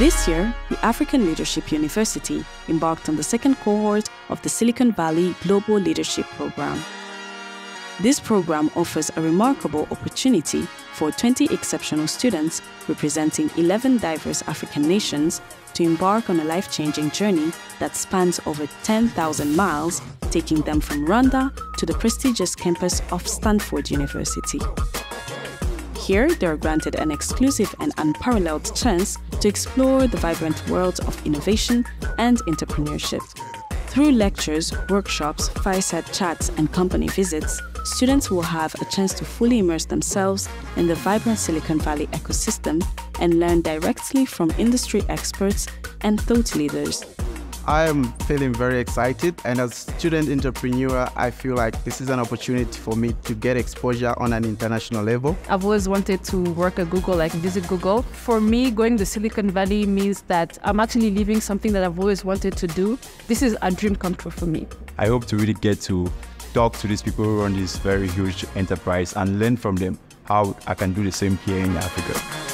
This year, the African Leadership University embarked on the second cohort of the Silicon Valley Global Leadership Program. This program offers a remarkable opportunity for 20 exceptional students representing 11 diverse African nations to embark on a life changing journey that spans over 10,000 miles, taking them from Rwanda to the prestigious campus of Stanford University. Here, they are granted an exclusive and unparalleled chance to explore the vibrant world of innovation and entrepreneurship. Through lectures, workshops, fireside chats, and company visits, students will have a chance to fully immerse themselves in the vibrant Silicon Valley ecosystem and learn directly from industry experts and thought leaders. I am feeling very excited, and as a student entrepreneur, I feel like this is an opportunity for me to get exposure on an international level. I've always wanted to work at Google, like visit Google. For me, going to Silicon Valley means that I'm actually living something that I've always wanted to do. This is a dream come true for me. I hope to really get to talk to these people who run this very huge enterprise and learn from them how I can do the same here in Africa.